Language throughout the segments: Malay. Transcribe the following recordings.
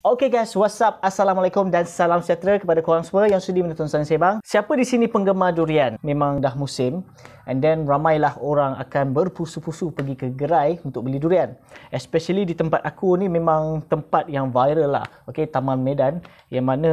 Okay guys, what's up? Assalamualaikum dan salam sejahtera kepada korang semua yang sudi menonton Sang Sebang. Siapa di sini penggemar durian? Memang dah musim and then ramailah orang akan berpusu-pusu pergi ke gerai untuk beli durian. Especially di tempat aku ni memang tempat yang viral lah. Okay, Taman Medan yang mana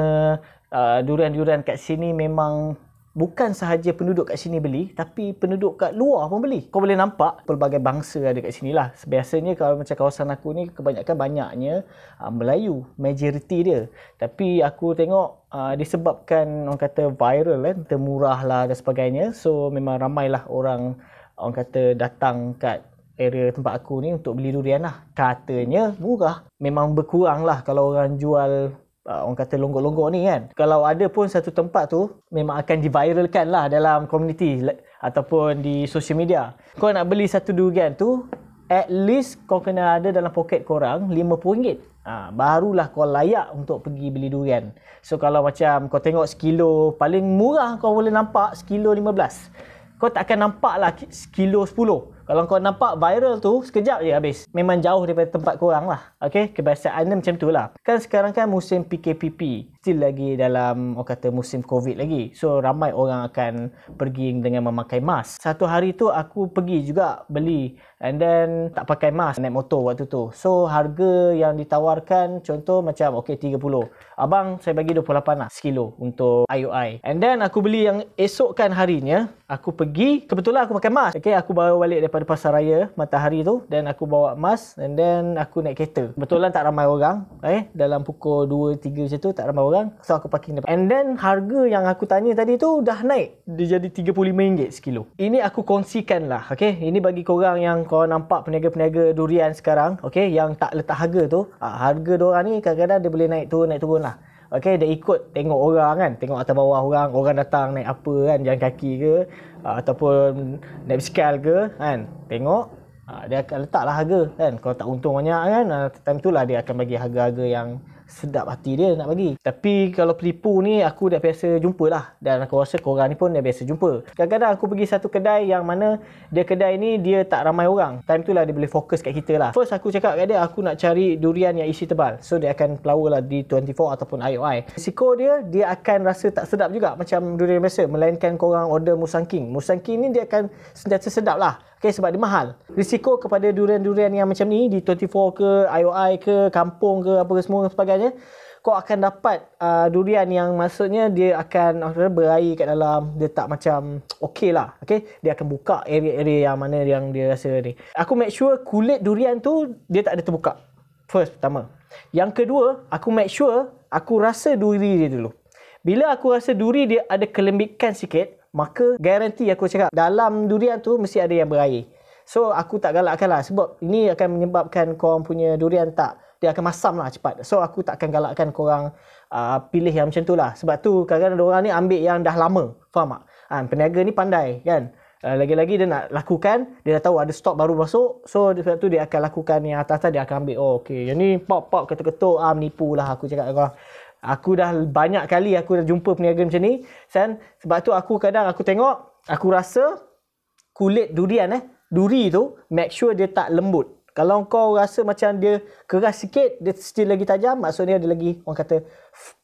uh, durian-durian kat sini memang bukan sahaja penduduk kat sini beli tapi penduduk kat luar pun beli. Kau boleh nampak pelbagai bangsa ada kat sini lah. Biasanya kalau macam kawasan aku ni kebanyakan banyaknya uh, Melayu, majoriti dia. Tapi aku tengok uh, disebabkan orang kata viral kan, termurah lah dan sebagainya. So memang ramailah orang orang kata datang kat area tempat aku ni untuk beli durian lah. Katanya murah. Memang berkurang lah kalau orang jual uh, orang kata longgok-longgok ni kan. Kalau ada pun satu tempat tu memang akan diviralkan lah dalam komuniti ataupun di social media. Kau nak beli satu durian tu at least kau kena ada dalam poket korang RM50. Ha, barulah kau layak untuk pergi beli durian. So kalau macam kau tengok sekilo paling murah kau boleh nampak sekilo 15. Kau tak akan nampak lah sekilo 10. Kalau kau nampak viral tu, sekejap je habis. Memang jauh daripada tempat korang lah. Okay, kebiasaan dia macam tu lah. Kan sekarang kan musim PKPP. Still lagi dalam, orang kata musim COVID lagi. So, ramai orang akan pergi dengan memakai mask. Satu hari tu, aku pergi juga beli. And then, tak pakai mask, naik motor waktu tu. So, harga yang ditawarkan, contoh macam, okay, 30. Abang, saya bagi 28 lah, sekilo untuk IOI. And then, aku beli yang esokkan harinya, aku pergi, kebetulan aku pakai mask. Okay, aku bawa balik daripada daripada pasar raya matahari tu dan aku bawa emas and then aku naik kereta. Kebetulan tak ramai orang eh dalam pukul 2 3 macam tu tak ramai orang so aku parking depan. And then harga yang aku tanya tadi tu dah naik dia jadi RM35 sekilo. Ini aku kongsikan lah okay. Ini bagi korang yang kau nampak peniaga-peniaga durian sekarang okay yang tak letak harga tu. Ha, harga diorang ni kadang-kadang dia boleh naik turun naik turun lah. Okay, dia ikut tengok orang kan. Tengok atas bawah orang. Orang datang naik apa kan. Jalan kaki ke. Uh, ataupun naik bisikal ke. Kan. Tengok. Uh, dia akan letaklah harga kan. Kalau tak untung banyak kan. Uh, time tu lah dia akan bagi harga-harga yang sedap hati dia nak bagi. Tapi kalau penipu ni aku dah biasa jumpa lah. Dan aku rasa korang ni pun dah biasa jumpa. Kadang-kadang aku pergi satu kedai yang mana dia kedai ni dia tak ramai orang. Time tu lah dia boleh fokus kat kita lah. First aku cakap kat dia aku nak cari durian yang isi tebal. So dia akan flower lah di 24 ataupun IOI. Risiko dia, dia akan rasa tak sedap juga macam durian biasa. Melainkan korang order Musang King. Musang King ni dia akan sentiasa sedap lah. Okay, sebab dia mahal. Risiko kepada durian-durian yang macam ni, di 24 ke, IOI ke, kampung ke, apa ke semua sebagainya, kau akan dapat uh, durian yang maksudnya dia akan berair kat dalam, dia tak macam okey lah. Okay? Dia akan buka area-area yang mana yang dia rasa ni. Aku make sure kulit durian tu, dia tak ada terbuka. First, pertama. Yang kedua, aku make sure aku rasa duri dia dulu. Bila aku rasa duri dia ada kelembikan sikit, maka garanti aku cakap dalam durian tu mesti ada yang berair. So aku tak galakkan lah sebab ini akan menyebabkan korang punya durian tak dia akan masam lah cepat. So aku tak akan galakkan korang uh, pilih yang macam tu lah. Sebab tu kadang-kadang orang ni ambil yang dah lama. Faham tak? Ha, peniaga ni pandai kan. Uh, lagi-lagi dia nak lakukan, dia dah tahu ada stok baru masuk. So sebab tu dia akan lakukan yang atas-atas dia akan ambil. Oh okay, yang ni pop-pop ketuk-ketuk ah menipu lah aku cakap korang. Aku dah banyak kali aku dah jumpa peniaga macam ni. San, sebab tu aku kadang aku tengok, aku rasa kulit durian eh, duri tu make sure dia tak lembut. Kalau kau rasa macam dia keras sikit, dia still lagi tajam, maksudnya dia lagi orang kata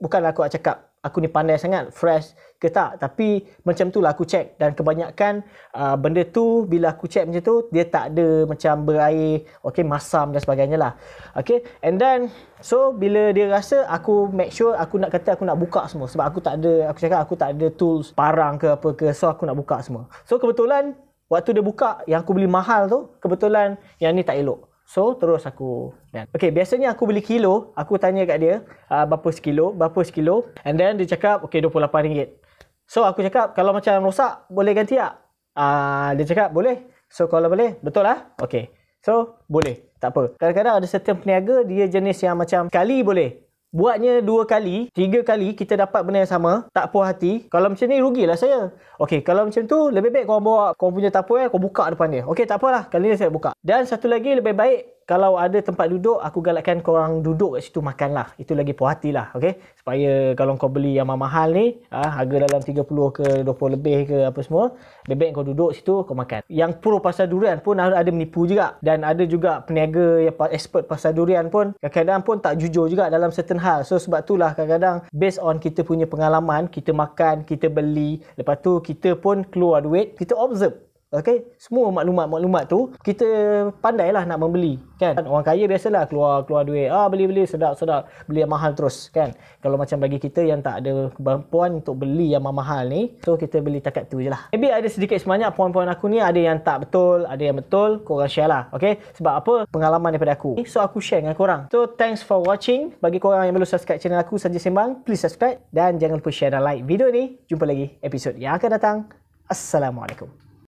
bukanlah aku nak cakap aku ni pandai sangat fresh ke tak tapi macam tu lah aku check. Dan kebanyakan uh, benda tu bila aku check macam tu dia tak ada macam berair okay masam dan sebagainya lah. Okay and then so bila dia rasa aku make sure aku nak kata aku nak buka semua. Sebab aku tak ada aku cakap aku tak ada tools parang ke apa ke so aku nak buka semua. So kebetulan waktu dia buka yang aku beli mahal tu kebetulan yang ni tak elok. So terus aku kan. Okay biasanya aku beli kilo. Aku tanya kat dia uh, Berapa sekilo? Berapa sekilo? And then dia cakap Okay RM28 So aku cakap Kalau macam rosak Boleh ganti tak? Uh, Dia cakap boleh. So kalau boleh Betul lah. Okay. So boleh. Tak apa. Kadang-kadang ada certain peniaga Dia jenis yang macam Kali boleh Buatnya dua kali, tiga kali kita dapat benda yang sama, tak puas hati. Kalau macam ni rugilah saya. Okey, kalau macam tu lebih baik kau bawa kau punya tapu eh, kau buka depan dia. Okey, tak apalah. Kali ni saya buka. Dan satu lagi lebih baik kalau ada tempat duduk, aku galakkan korang duduk kat situ makan lah. Itu lagi puas hati lah, okay? Supaya kalau kau beli yang mahal ni, ah, harga dalam 30 ke 20 lebih ke apa semua, baik kau duduk situ, kau makan. Yang pro pasar durian pun ada menipu juga. Dan ada juga peniaga yang expert pasar durian pun, kadang-kadang pun tak jujur juga dalam certain hal. So sebab itulah kadang-kadang based on kita punya pengalaman, kita makan, kita beli, lepas tu kita pun keluar duit, kita observe Okay, semua maklumat-maklumat tu kita pandailah nak membeli kan. Orang kaya biasalah keluar keluar duit. Ah beli-beli sedap-sedap, beli yang mahal terus kan. Kalau macam bagi kita yang tak ada kemampuan untuk beli yang mahal ni, so kita beli takat tu je lah. Maybe ada sedikit sebanyak poin-poin aku ni ada yang tak betul, ada yang betul, korang share lah. Okay, sebab apa? Pengalaman daripada aku. So aku share dengan korang. So thanks for watching. Bagi korang yang belum subscribe channel aku Saja Sembang, please subscribe dan jangan lupa share dan like video ni. Jumpa lagi episod yang akan datang. Assalamualaikum.